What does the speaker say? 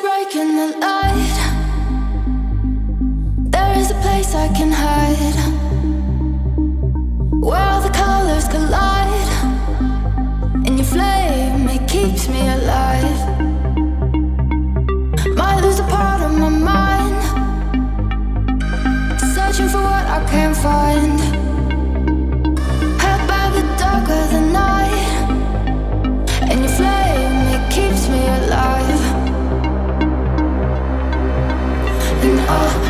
breaking the light. There is a place I can hide where all the colors collide, and your flame it keeps me alive. Might lose a part of my mind, searching for what I can't find. Oh.